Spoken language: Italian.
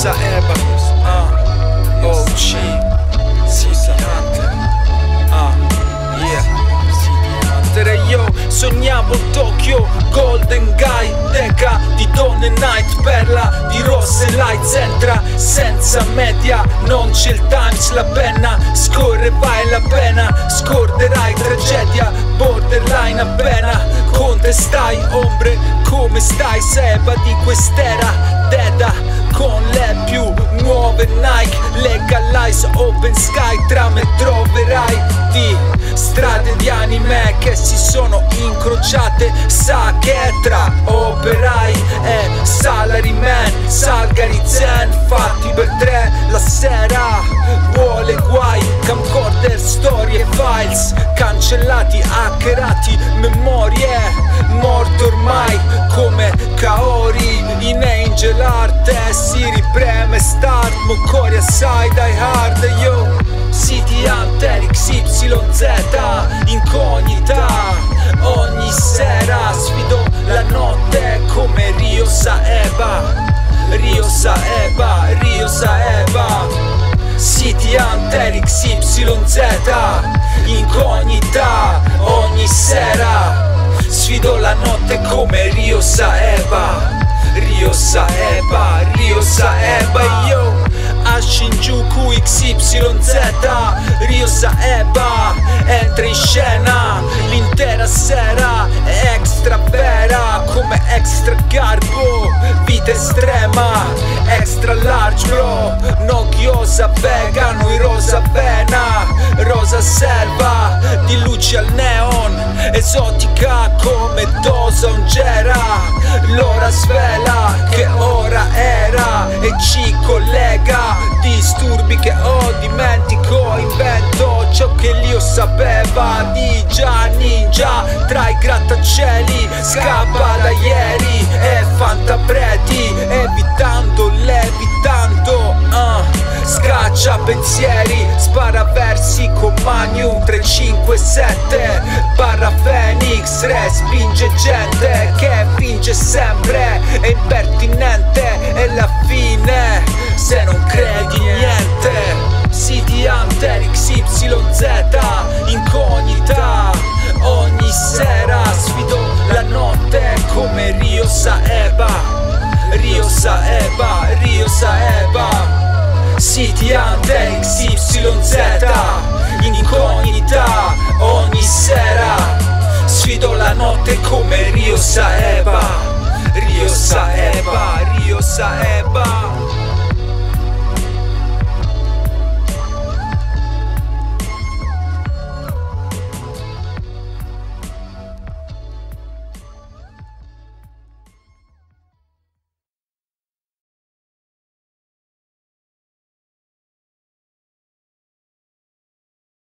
Saeba uh, OG City Hunter uh, yeah. City Hunter e io sognavo Tokyo Golden Guy Deca di donne night Perla di rosse lights Entra senza media Non c'è il times La penna. Scorre vai la pena. Scorderai tragedia Borderline appena. Contestai ombre Come stai Seba di quest'era Deda con le più nuove Nike Legalize open sky Tra me troverai di strade di anime che si sono incrociate. Sa che tra operai e salaryman Salgari zen fatti per tre camcorder, storie, files Cancellati, hackerati, memorie Morte ormai come Kaori in Angel Art e si ripreme start Mokori assai die hard yo City Hunter XYZ Incognita Ogni sera sfido la notte come Rio Saeba Rio Saeba, Rio Hunter XYZ Incognita Ogni sera. Sfido la notte come Rio Saeba Rio Saeba, Rio Saeba Yo. A Shinjuku XYZ Rio Saeba entra in scena l'intera sera. È extra vera come extra garbo vita estrema extra large bro. Nochiosa vegano in rosa vena. Rosa selva di luci al neon. Esotica come dosa ungera l'ora svela che ora era. E ci collega disturbi che ho. Dimentico invento ciò che sapeva di già ninja tra i grattacieli scappa da ieri e fantapreti evitando levitando uh. Scaccia pensieri, spara versi con Magnum 357 Barra Phoenix, respinge gente che finge sempre È impertinente e la Saeba Rio Saeba, Rio Saeba. City Hunter XYZ In incognita ogni sera. Sfido la notte come Rio Saeba. Rio Saeba, Rio Saeba